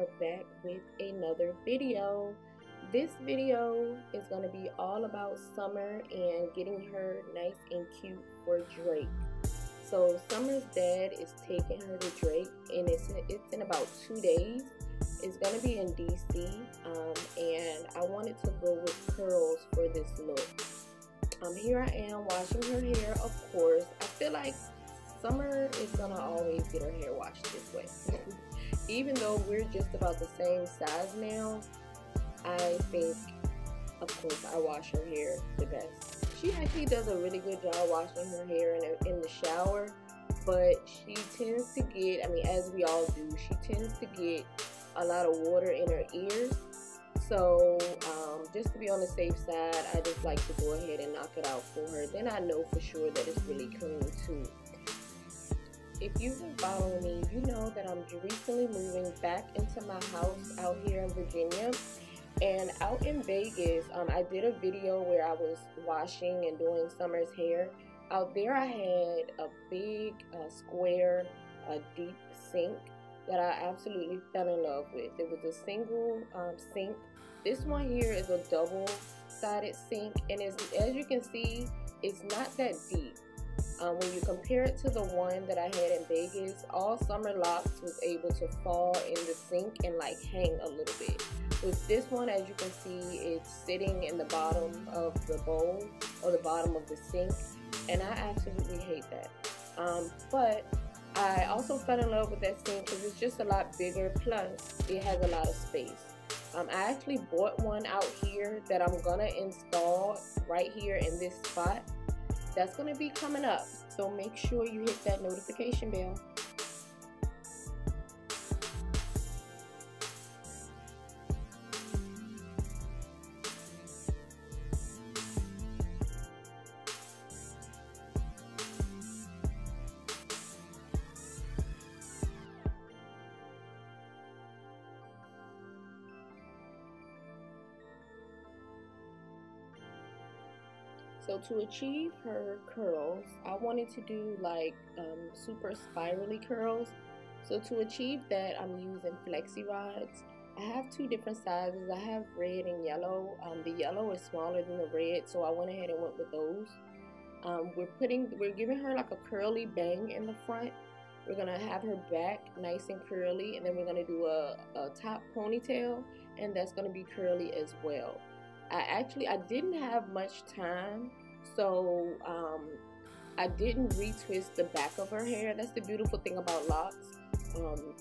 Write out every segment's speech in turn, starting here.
Are back with another video. This video is going to be all about Summer and getting her nice and cute for Drake. So Summer's dad is taking her to Drake and it's in, it's in about two days. It's going to be in DC um, and I wanted to go with curls for this look. Um, here I am washing her hair of course. I feel like Summer is gonna always get her hair washed this way. Even though we're just about the same size now, I think, of course, I wash her hair the best. She actually does a really good job washing her hair in, a, in the shower, but she tends to get, I mean, as we all do, she tends to get a lot of water in her ears. So, um, just to be on the safe side, I just like to go ahead and knock it out for her. Then I know for sure that it's really clean too if you've been following me, you know that I'm recently moving back into my house out here in Virginia. And out in Vegas, um, I did a video where I was washing and doing Summer's hair. Out there, I had a big uh, square, a deep sink that I absolutely fell in love with. It was a single um, sink. This one here is a double-sided sink, and as, as you can see, it's not that deep. Um, when you compare it to the one that I had in Vegas, all summer locks was able to fall in the sink and like hang a little bit. With this one, as you can see, it's sitting in the bottom of the bowl or the bottom of the sink, and I absolutely hate that. Um, but I also fell in love with that sink because it's just a lot bigger, plus it has a lot of space. Um, I actually bought one out here that I'm gonna install right here in this spot that's going to be coming up. So make sure you hit that notification bell. So to achieve her curls, I wanted to do like um, super spirally curls. So to achieve that, I'm using flexi rods. I have two different sizes. I have red and yellow. Um, the yellow is smaller than the red, so I went ahead and went with those. Um, we're putting, we're giving her like a curly bang in the front. We're gonna have her back nice and curly, and then we're gonna do a, a top ponytail, and that's gonna be curly as well. I actually I didn't have much time so um, I didn't retwist the back of her hair. That's the beautiful thing about locks. Um,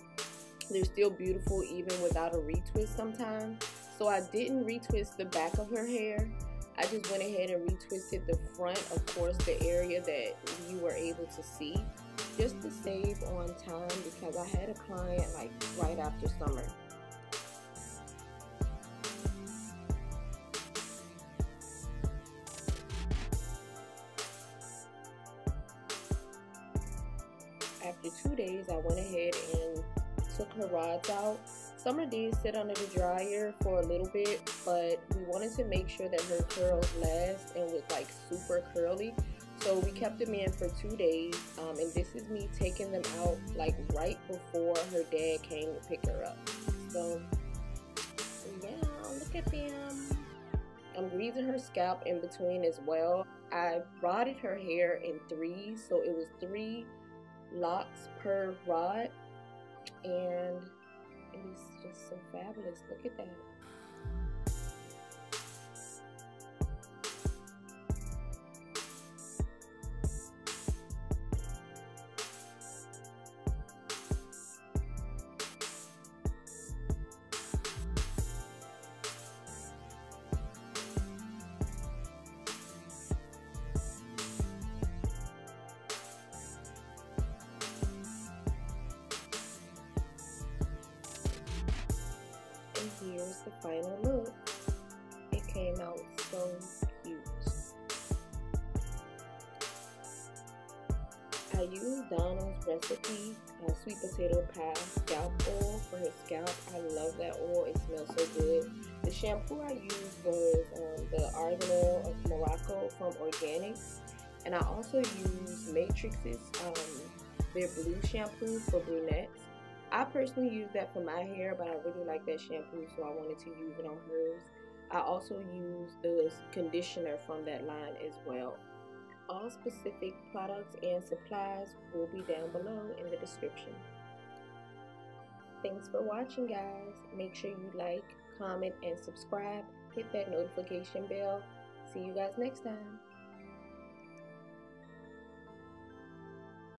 they're still beautiful even without a retwist sometimes. So I didn't retwist the back of her hair. I just went ahead and retwisted the front, of course, the area that you were able to see, just to save on time because I had a client like right after summer. After two days, I went ahead and took her rods out. Some of these sit under the dryer for a little bit, but we wanted to make sure that her curls last and was like super curly. So we kept them in for two days, um, and this is me taking them out like right before her dad came to pick her up. So yeah, look at them. I'm greasing her scalp in between as well. I rodded her hair in threes, so it was three locks per rod. And it is just so fabulous. Look at that here's the final look. It came out so cute. I used Donna's recipe, uh, sweet potato pie scalp oil for her scalp. I love that oil. It smells so good. The shampoo I used was um, the Argan Oil of Morocco from Organix. And I also used Matrix's um, their blue shampoo for brunettes. I personally use that for my hair, but I really like that shampoo, so I wanted to use it on hers. I also use the conditioner from that line as well. All specific products and supplies will be down below in the description. Thanks for watching guys. Make sure you like, comment, and subscribe. Hit that notification bell. See you guys next time.